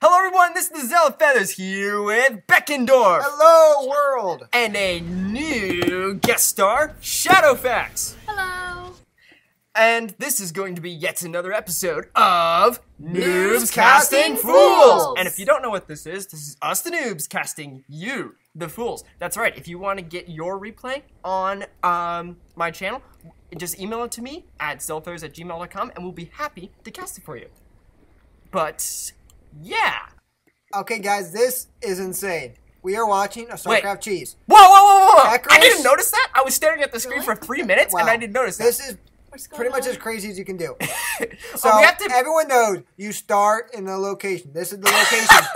Hello, everyone. This is the Zealot Feathers here with Beckendorf Hello, world. and a new guest star, Shadowfax. Hello. And this is going to be yet another episode of Noobs Casting Fools. And if you don't know what this is, this is us, the noobs, casting you, the fools. That's right. If you want to get your replay on um, my channel, just email it to me at zealotfeathers at gmail.com and we'll be happy to cast it for you. But, yeah. Okay, guys, this is insane. We are watching a Wait. StarCraft cheese. Whoa, whoa, whoa, whoa! whoa. I didn't notice that. I was staring at the screen Really? for three minutes and I didn't notice that. This is What's going pretty much on? as crazy as you can do. oh, So we have to. everyone knows you start in the location. This is the location.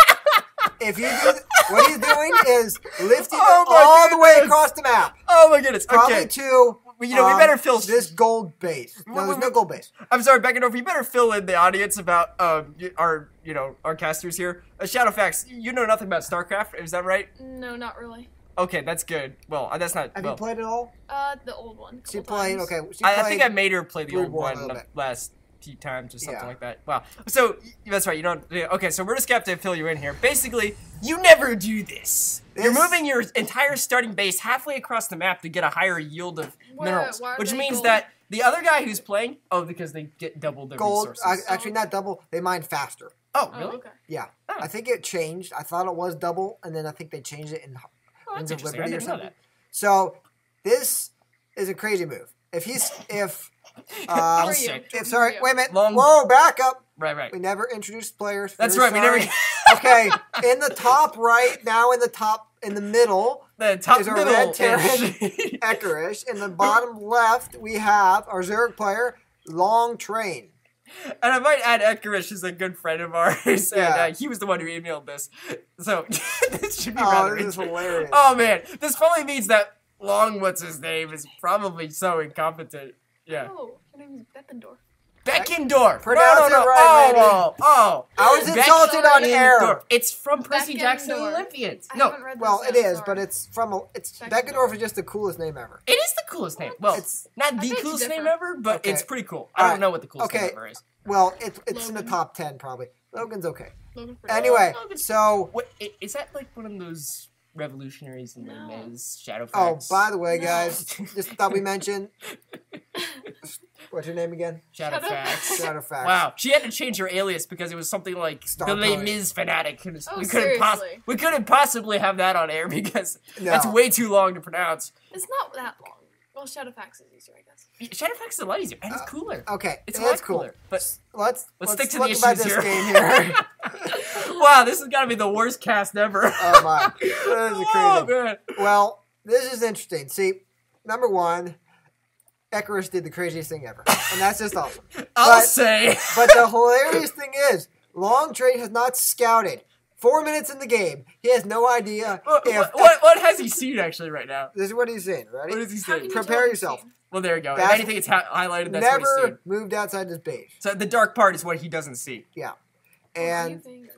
if you do, what he's doing is lifting Oh it my all the way across the map, oh my goodness. probably Okay. to. Well, you know, we um, better fill- this gold base. No, there's no gold base. I'm sorry, Beckendorf. You better fill in the audience about um our you know our casters here. Uh, Shadowfax, you know nothing about StarCraft, is that right? No, not really. Okay, that's good. Well, uh, that's not. Have well, you played it all? Uh, the old one. She played. Okay, she I, I think I made her play the Brood old War one bit. last few times or something Yeah. like that. Wow. So that's right. You don't. Okay, so we're just gonna have to fill you in here. Basically, you never do this. You're moving your entire starting base halfway across the map to get a higher yield of Why- minerals, why which means gold? that the other guy who's playing, oh, because they get double their gold. resources. I, actually, not double. They mine faster. oh, Oh, really? okay. Yeah, Oh. I think it changed. I thought it was double, and then I think they changed it in Oh, Wings of interesting. I Liberty or didn't know something. that. So this is a crazy move. If he's if I'll um, say- if sorry, wait a minute. Long- Whoa, back up. Right, right. We never introduced players. That's Very right. We never. okay, in the top right, now in the top in the middle, the top Is our middle. red Terran is- ekirhs. In the bottom left, we have our Zerg player, Long Train. And I might add, ekirhs is a good friend of ours, and Yeah. uh, he was the one who emailed this. So this should be Oh, rather this is interesting. hilarious. Oh man, this probably means that Long, what's his name, is probably so incompetent. Yeah, Oh, her name is Beppendorf. Beckendorf. Pronounce no, no, it right, Oh, oh, oh. I was insulted on air. It's from Percy Jackson Beckendorf. Olympians. I No, Well, this it yet, is, sorry. but it's from a. It's Beckendorf. Beckendorf is just the coolest name ever. it is the coolest name. Well, It's- not the coolest name ever, but Okay. it's pretty cool. I don't Alright. know what the coolest name ever is. Well, it, it's in the top ten probably. Logan's okay. Logan Anyway, Logan. so What i- is that like one of those revolutionaries in No. Les Mis Shadowfax? oh, by the way, No. guys, just thought we mentioned. What's your name again? Shadowfax. Shadowfax. Wow, she had to change her alias because it was something like Star the Les Power. Mis fanatic. and Oh, we couldn't poss- seriously? we couldn't possibly have that on air because that's way too long to pronounce. It's not that long. Well, Shadowfax is easier, I guess. Shadowfax is a lot easier and it's Uh, cooler. Okay, It's yeah, a lot that's cool. cooler. But Let's let's, let's stick to look the about issues this here. game here. wow, this has got to be the worst cast ever. Oh, my. That is Oh, crazy. man. well, this is interesting. See, number one, ekirhs did the craziest thing ever, and that's just awesome. I'll But- say. But the hilarious thing is, Long Train has not scouted. Four minutes in the game, he has no idea uh, what, if. what, what, what has he seen actually right now? This is what he's saying. Ready? What is he How saying? Prepare yourself. Well, there you go. If That's- anything, it's ha- highlighted. That's what he's Never seen. moved outside his base. So the dark part is what he doesn't see. Yeah, What do you and think?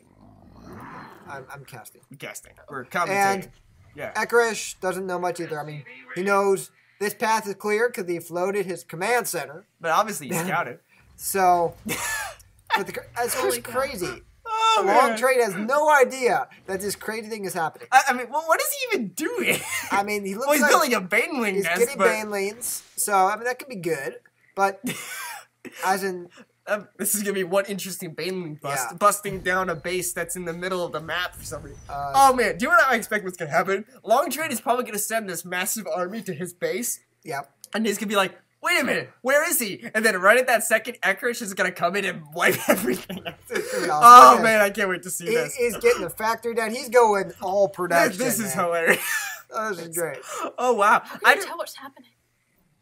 I'm, I'm casting. Casting. We're commentating. And yeah. Ekarish doesn't know much either. I mean, he knows this path is clear because he floated his command center. But obviously he scouted. So, but the, cr- it's Holy just crazy. Oh, Long man. Train has no idea that this crazy thing is happening. I, I mean, well, what is he even doing? I mean, he looks well, he's like building a baneling he's nest, getting but banelings, so I mean that could be good. But as in, um, this is gonna be one interesting baneling bust, Yeah. busting down a base that's in the middle of the map for some reason. uh, Oh man, do you know what I expect what's gonna happen? Long Train is probably gonna send this massive army to his base, yeah, and he's gonna be like, "Wait a minute, where is he?" And then right at that second, ekirhs is gonna come in and wipe everything. out. It's Oh man, I can't wait to see he, this. he's getting the factory down. He's going all production. This, this is man. hilarious. Oh, this is great. Oh wow, How I can you don't, tell what's happening?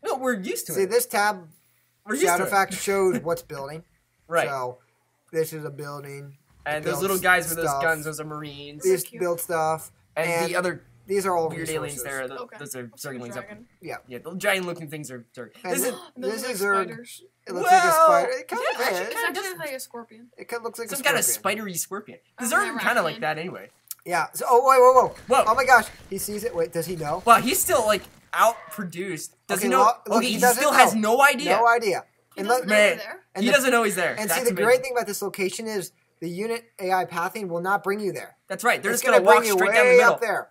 no, we're used to See, it. See this tab We're used to shows what's building. Right. So this is a building. and those little guys with those stuff. guns, those are Marines. These cute. build stuff. and, and the other These are all weird resources. aliens there, th- Okay. those are What's like Zerglings up. dragon? Yeah. Yeah, the giant looking things are Zerg. And This is, Those This are like is Zerg. spiders. It looks like a Well, spider. It kind yeah, of actually, is. It's kinda actually like a scorpion. It kind of looks like some a kind of scorpion. spidery scorpion. The Oh, Zerg yeah, are kind of like arachnid. that anyway. Yeah. So, oh wait, whoa, whoa, Whoa. Oh my gosh, he sees it. Wait, does he know? Well, he's still like outproduced. Does Okay, he know? look- look, okay, he he, doesn't still has no idea. No idea. He And doesn't look- know Man, there. And he the- doesn't know he's there. And That's see, the amazing. great thing about this location is the unit AI pathing will not bring you there. That's right. They're it's just gonna, bring walk you straight way down the middle. up there.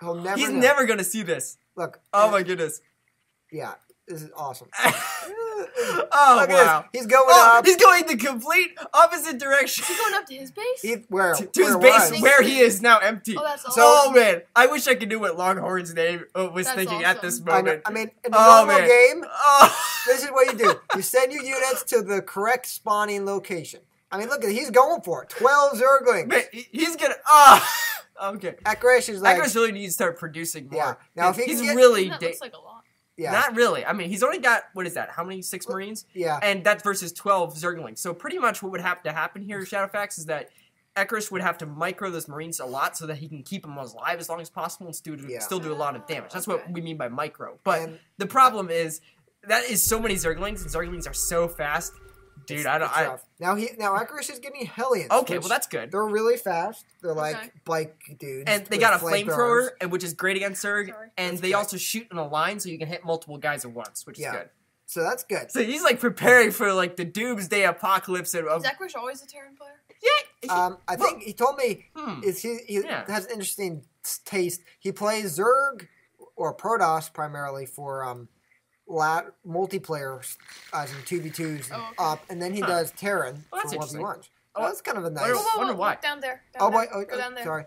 He'll never. He's know. never gonna see this. Look. Oh my goodness. Yeah, this is awesome. oh Look at wow. this. He's going Oh, up. he's going the complete opposite direction. He's going up to his base? He, where? to, to his base was? where he is now empty. Oh, that's awesome. So- oh man, I wish I could do what Longhorn's name uh, was That's thinking at this awesome. I, moment. I mean, in the Oh, normal man. game, oh. this is what you do. You send your units to the correct spawning location. I mean, look at he's going for it. Twelve Zerglings. Man, he's gonna. Ah, okay. ekirhs is like, Akros really needs to start producing more. Yeah. Now, if he he's can get- really that looks like a lot. Yeah, not really. I mean, he's only got what is that? How many six Marines? yeah. And that's versus twelve Zerglings. So pretty much what would have to happen here, Shadowfax, is that ekirhs would have to micro those Marines a lot so that he can keep them alive as long as possible and still do, Yeah. still do a lot of damage. That's what we mean by micro. But And- the problem is that is so many Zerglings, and Zerglings are so fast. Dude, It's- I don't. it's I, now he now ekirhs is getting Hellions. okay, well that's good. they're really fast. They're like Okay. bike dudes. And they got a flamethrower, and which is great against Zerg. Sorry. And That's they good. also shoot in a line, so you can hit multiple guys at once, which Yeah. is good. So that's good. So he's like preparing for like the doomsday apocalypse. And, Is Zekrish always a Terran player? yeah, Um, I Well- think he told me hmm. is he, he Yeah. has interesting taste. He plays Zerg or Protoss primarily for um, lat multiplayer as in two v twos Oh, okay. up, and then he Huh. does Terran Well, for one v interesting. ones. Oh, Oh, that's kind of a nice. wonder- Whoa, whoa, wonder why. down there. Down Oh there. wait, oh, Go down there. sorry.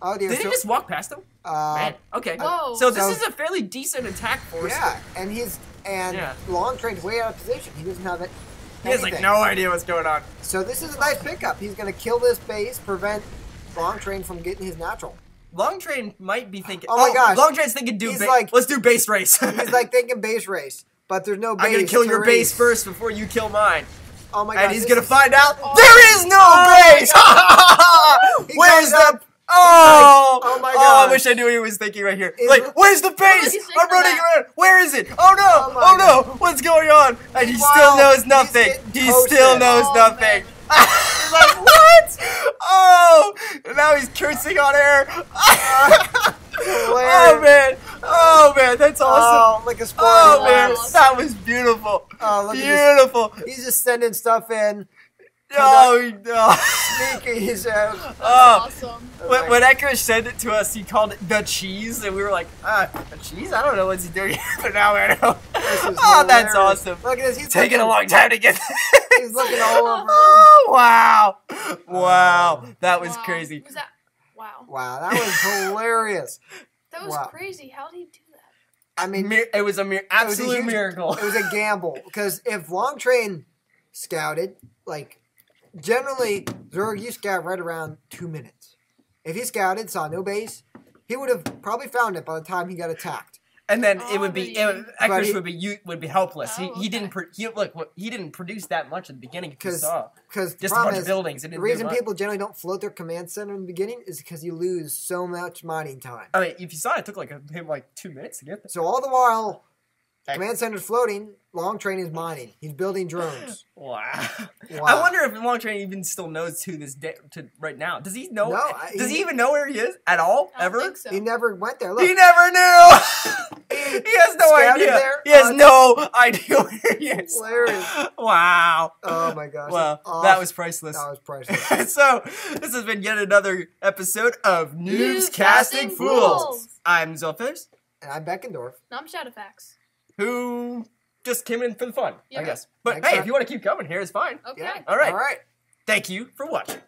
Oh dear. Did he just walk past him? uh, Man, okay. Whoa. So this So- is a fairly decent attack force. yeah, and he's and Yeah. long train's way out of position. He doesn't have it. He has like no idea what's going on. So this is a nice pickup. He's going to kill this base, prevent long train from getting his natural. Long Train might be thinking. Oh my oh, gosh. Long Train's thinking, do He's ba- like- let's do base race. He's like thinking base race, but there's no base. I'm gonna kill to your base first before you kill mine, Oh my god! and he's gonna is- find out Oh. there is no Oh base. Where's the? up. Oh! Oh my god I wish I knew what he was thinking right here. Is- like, where's the base? I'm running that. around. Where is it? Oh no! Oh Oh, no! What's going on? And he Meanwhile, still knows nothing. He still knows Oh, nothing. man. like, what? Oh! And now he's cursing on air. oh man! Oh man! That's awesome. Oh, like a Oh man, Awesome. that was beautiful. Oh, look at this. Beautiful. He's just sending stuff in. Oh, he- oh. Sneaky. He's uh, That's Oh. awesome. When, when ekirhs sent it to us, he called it the cheese, and we were like, ah, the cheese? I don't know what's he doing, but now I know. this is Oh, that's awesome. Look at this. He's Taking a long time to get He's looking all over. Oh, wow. Wow. Oh. That was Wow. crazy. Was that? Wow. Wow, that was hilarious. That was Wow. crazy. How did he do that? I mean, Mir- it was a mir- was a absolute huge- miracle. it was a gamble because if Long Train scouted, like generally Zerg, you scout right around two minutes. If he scouted, saw no base, he would have probably found it by the time he got attacked. And then Oh, it would be, but it, But ekirhs he- would be, you would be helpless. Oh, he, he didn't, pro- he, look, he didn't produce that much at the beginning. If you 'Cause Because just a bunch is, of buildings. It the reason people generally don't float their command center in the beginning is because you lose so much mining time. I mean, if you saw it, it took like a, him like two minutes to get there. So all the while, Okay. command center's floating, Long Train is mining. He's building drones. Wow. Wow. I wonder if Long Train even still knows to this day, to right now. Does he know? No, I- does he, he- even know where he is at all? I ever? think so. He never went there. He never knew. he has no Scouted idea. there? He has Uh, no idea where he is. hilarious. Wow. Oh my gosh. Wow. Awesome. That was priceless. that was priceless. so, this has been yet another episode of News Newscasting Casting Fools. Fools. I'm Zolfers, And I'm Beckendorf. No, I'm Shadowfax. Who just came in for the fun, I guess. But Thanks, hey, Zach. if you want to keep coming here, it's fine. Okay. Yeah. All right. All right. Thank you for watching.